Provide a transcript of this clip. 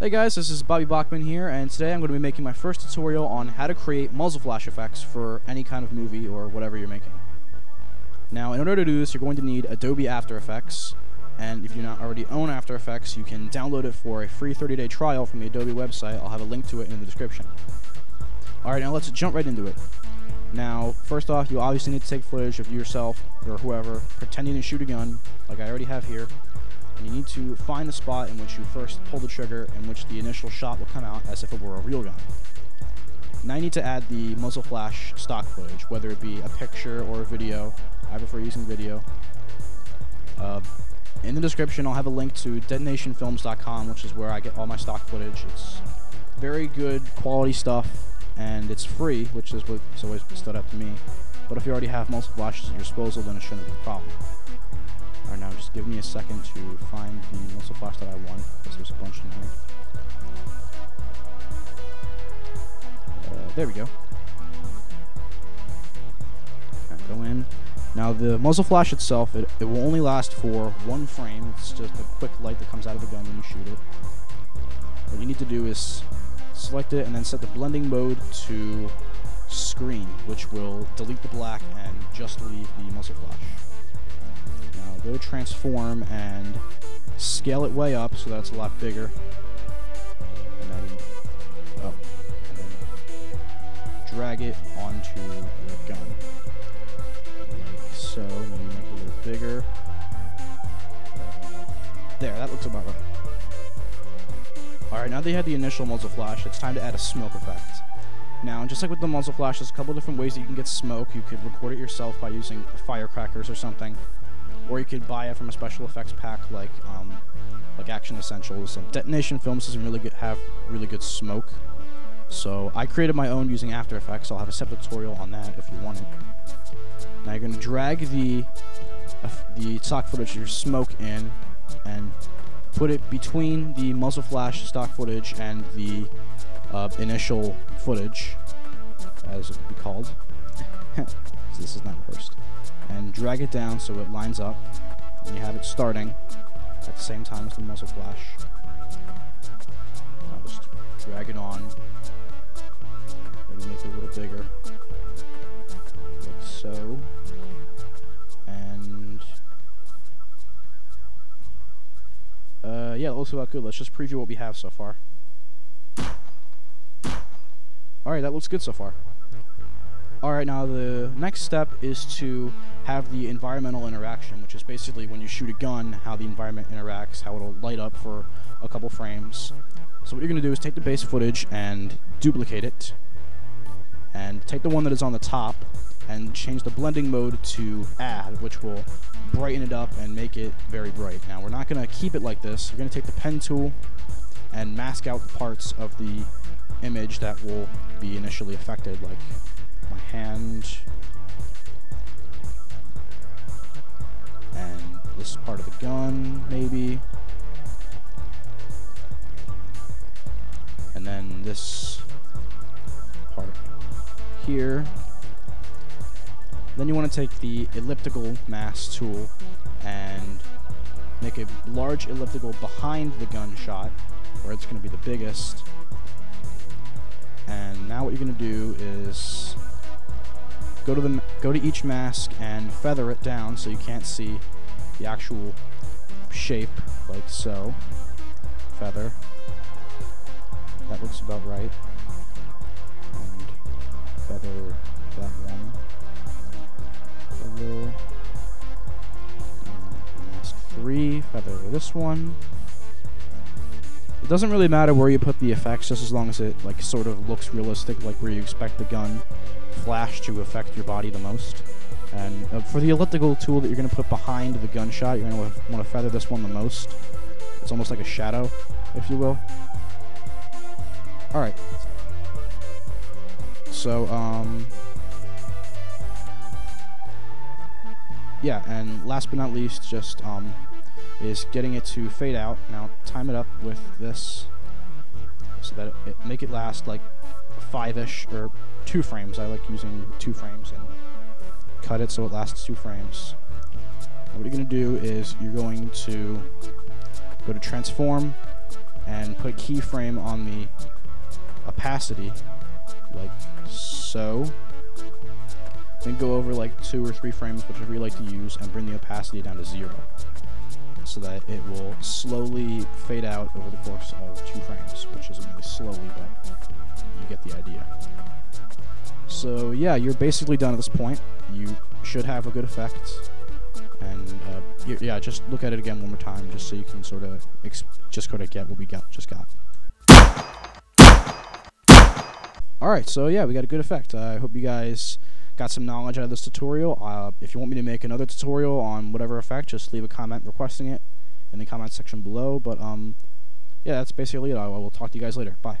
Hey guys, this is Bobby Bachman here, and today I'm going to be making my first tutorial on how to create muzzle flash effects for any kind of movie or whatever you're making. Now, in order to do this, you're going to need Adobe After Effects, and if you not already own After Effects, you can download it for a free 30-day trial from the Adobe website. I'll have a link to it in the description. Alright, now let's jump right into it. Now, first off, you obviously need to take footage of yourself or whoever pretending to shoot a gun, like I already have here and you need to find the spot in which you first pull the trigger in which the initial shot will come out as if it were a real gun. Now you need to add the muzzle flash stock footage, whether it be a picture or a video. I prefer using video. Uh, in the description, I'll have a link to detonationfilms.com, which is where I get all my stock footage. It's very good quality stuff, and it's free, which is what's always stood out to me. But if you already have muzzle flashes at your disposal, then it shouldn't be a problem. Alright, now just give me a second to find the muzzle flash that I want, because there's a bunch in here. Uh, there we go. go in. Now the muzzle flash itself, it, it will only last for one frame. It's just a quick light that comes out of the gun when you shoot it. What you need to do is select it and then set the blending mode to screen, which will delete the black and just leave the muzzle flash go to transform and scale it way up so that it's a lot bigger. And then, oh, and then drag it onto your gun. Like so, maybe make it a little bigger. There, that looks about right. Alright, now that you have the initial muzzle flash, it's time to add a smoke effect. Now, just like with the muzzle flash, there's a couple different ways that you can get smoke. You could record it yourself by using firecrackers or something or you could buy it from a special effects pack like um, like Action Essentials. Um, Detonation Films doesn't really good, have really good smoke, so I created my own using After Effects. I'll have a separate tutorial on that if you want it. Now you're going to drag the uh, the stock footage your smoke in and put it between the muzzle flash stock footage and the uh, initial footage, as it would be called. this is not rehearsed and drag it down so it lines up. And you have it starting at the same time as the muzzle flash. I'll just drag it on. Maybe make it a little bigger. Like so. And... Uh, yeah, it looks about good. Let's just preview what we have so far. Alright, that looks good so far. Alright, now the next step is to have the environmental interaction, which is basically when you shoot a gun, how the environment interacts, how it'll light up for a couple frames. So what you're going to do is take the base footage and duplicate it, and take the one that is on the top, and change the blending mode to add, which will brighten it up and make it very bright. Now we're not going to keep it like this. We're going to take the pen tool and mask out the parts of the image that will be initially affected, like my hand. And this is part of the gun, maybe. And then this part here. Then you want to take the elliptical mask tool and make a large elliptical behind the gunshot, where it's going to be the biggest. And now what you're going to do is go to the go to each mask and feather it down so you can't see the actual shape like so. Feather. That looks about right. And feather that one. A little mask three feather this one it doesn't really matter where you put the effects just as long as it like sort of looks realistic like where you expect the gun flash to affect your body the most. And uh, for the elliptical tool that you're going to put behind the gunshot, you're going to want to feather this one the most. It's almost like a shadow, if you will. Alright. So, um... Yeah, and last but not least, just, um, is getting it to fade out. Now, time it up with this so that it, it make it last, like, five-ish, or two frames. I like using two frames and cut it so it lasts two frames. what you're going to do is you're going to go to transform and put a keyframe on the opacity, like so. Then go over like two or three frames, whichever you like to use, and bring the opacity down to zero so that it will slowly fade out over the course of two frames, which isn't really slowly, but you get the idea. So yeah, you're basically done at this point. You should have a good effect, and uh, yeah, just look at it again one more time, just so you can sort of just sort of get what we got just got. All right, so yeah, we got a good effect. I hope you guys got some knowledge out of this tutorial. Uh, if you want me to make another tutorial on whatever effect, just leave a comment requesting it in the comment section below. But um, yeah, that's basically it. I will talk to you guys later. Bye.